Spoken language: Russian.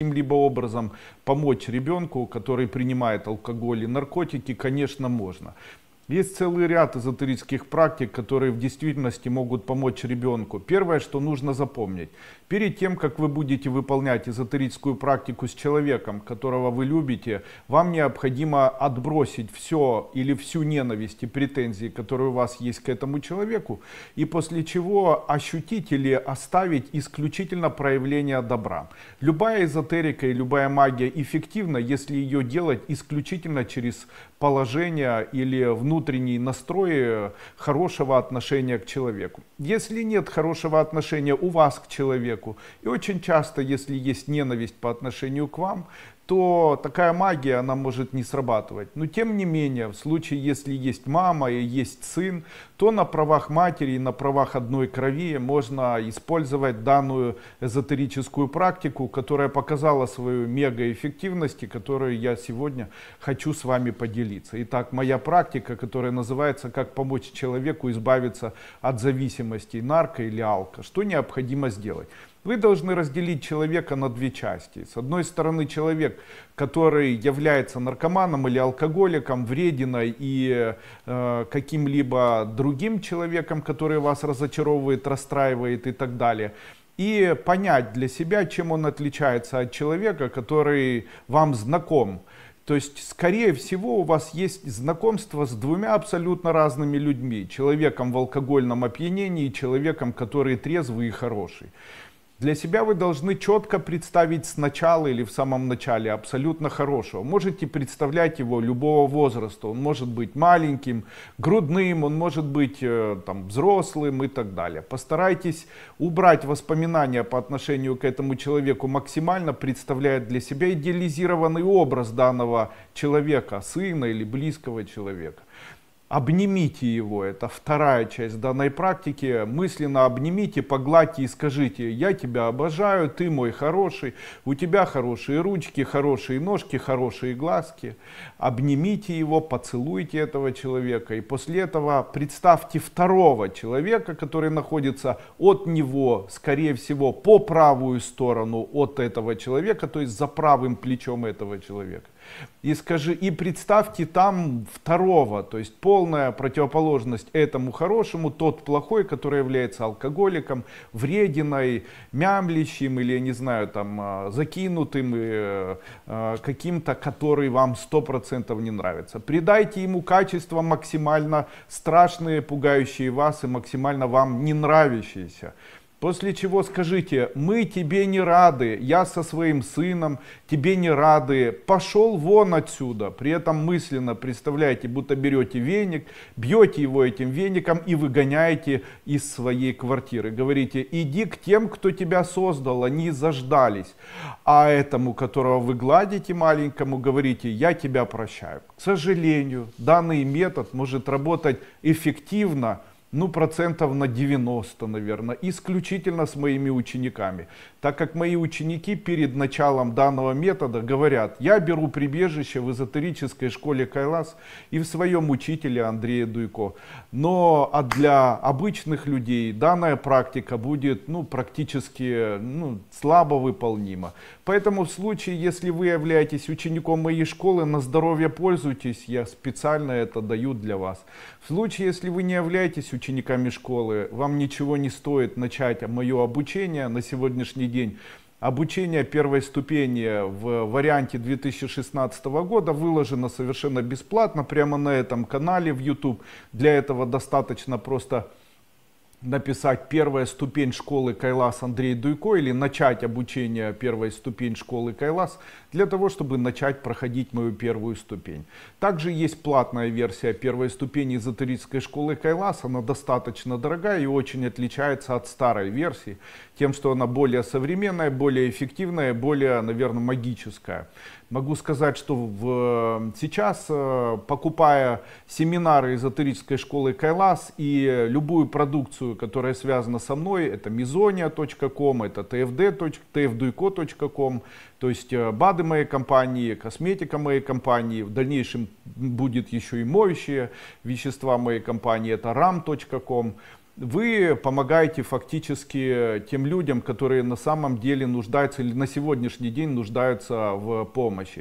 каким-либо образом помочь ребенку, который принимает алкоголь и наркотики, конечно, можно. Есть целый ряд эзотерических практик, которые в действительности могут помочь ребенку. Первое, что нужно запомнить. Перед тем, как вы будете выполнять эзотерическую практику с человеком, которого вы любите, вам необходимо отбросить все или всю ненависть и претензии, которые у вас есть к этому человеку, и после чего ощутить или оставить исключительно проявление добра. Любая эзотерика и любая магия эффективна, если ее делать исключительно через положение или внутренний настрой хорошего отношения к человеку. Если нет хорошего отношения у вас к человеку. И очень часто, если есть ненависть по отношению к вам, то такая магия, она может не срабатывать. Но тем не менее, в случае, если есть мама и есть сын, то на правах матери и на правах одной крови можно использовать данную эзотерическую практику, которая показала свою мегаэффективность и которую я сегодня хочу с вами поделиться. Итак, моя практика, которая называется «Как помочь человеку избавиться от зависимости нарко или алко». Что необходимо сделать? Вы должны разделить человека на две части. С одной стороны, человек, который является наркоманом или алкоголиком, врединой и э, каким-либо другим человеком, который вас разочаровывает, расстраивает и так далее. И понять для себя, чем он отличается от человека, который вам знаком. То есть, скорее всего, у вас есть знакомство с двумя абсолютно разными людьми. Человеком в алкогольном опьянении и человеком, который трезвый и хороший. Для себя вы должны четко представить сначала или в самом начале абсолютно хорошего. Можете представлять его любого возраста. Он может быть маленьким, грудным, он может быть э, там, взрослым и так далее. Постарайтесь убрать воспоминания по отношению к этому человеку максимально, представляя для себя идеализированный образ данного человека, сына или близкого человека. Обнимите его, это вторая часть данной практики. Мысленно обнимите, погладьте и скажите, я тебя обожаю, ты мой хороший, у тебя хорошие ручки, хорошие ножки, хорошие глазки. Обнимите его, поцелуйте этого человека. И после этого представьте второго человека, который находится от него, скорее всего, по правую сторону от этого человека, то есть за правым плечом этого человека и скажи, и представьте там второго, то есть полная противоположность этому хорошему, тот плохой, который является алкоголиком, врединой, мямлящим или, я не знаю, там, а, закинутым, э, э, каким-то, который вам сто процентов не нравится. Придайте ему качества максимально страшные, пугающие вас и максимально вам не нравящиеся. После чего скажите, мы тебе не рады, я со своим сыном тебе не рады, пошел вон отсюда. При этом мысленно представляете, будто берете веник, бьете его этим веником и выгоняете из своей квартиры. Говорите, иди к тем, кто тебя создал, они заждались. А этому, которого вы гладите маленькому, говорите, я тебя прощаю. К сожалению, данный метод может работать эффективно, ну, процентов на 90, наверное, исключительно с моими учениками. Так как мои ученики перед началом данного метода говорят, я беру прибежище в эзотерической школе Кайлас и в своем учителе Андрея Дуйко. Но а для обычных людей данная практика будет ну, практически ну, слабо выполнима. Поэтому в случае, если вы являетесь учеником моей школы, на здоровье пользуйтесь, я специально это даю для вас. В случае, если вы не являетесь учениками школы, вам ничего не стоит начать мое обучение на сегодняшний день. Обучение первой ступени в варианте 2016 года выложено совершенно бесплатно прямо на этом канале в YouTube. Для этого достаточно просто написать первая ступень школы Кайлас Андрей Дуйко или начать обучение первой ступень школы Кайлас для того, чтобы начать проходить мою первую ступень. Также есть платная версия первой ступени эзотерической школы Кайлас. Она достаточно дорогая и очень отличается от старой версии тем, что она более современная, более эффективная, более, наверное, магическая. Могу сказать, что в, сейчас, э, покупая семинары эзотерической школы Кайлас и любую продукцию, которая связана со мной, это mizonia.com, это tfd.tfduiko.com, то есть э, БАДы моей компании, косметика моей компании, в дальнейшем будет еще и моющие вещества моей компании, это ram.com, вы помогаете фактически тем людям, которые на самом деле нуждаются или на сегодняшний день нуждаются в помощи.